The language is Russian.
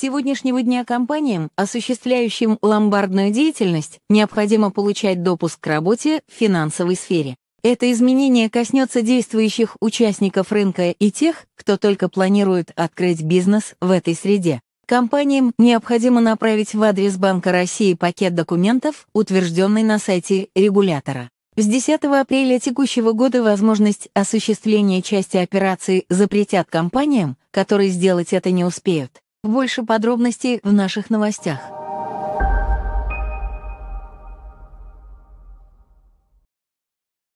сегодняшнего дня компаниям, осуществляющим ломбардную деятельность, необходимо получать допуск к работе в финансовой сфере. Это изменение коснется действующих участников рынка и тех, кто только планирует открыть бизнес в этой среде. Компаниям необходимо направить в адрес Банка России пакет документов, утвержденный на сайте регулятора. С 10 апреля текущего года возможность осуществления части операций запретят компаниям, которые сделать это не успеют. Больше подробностей в наших новостях.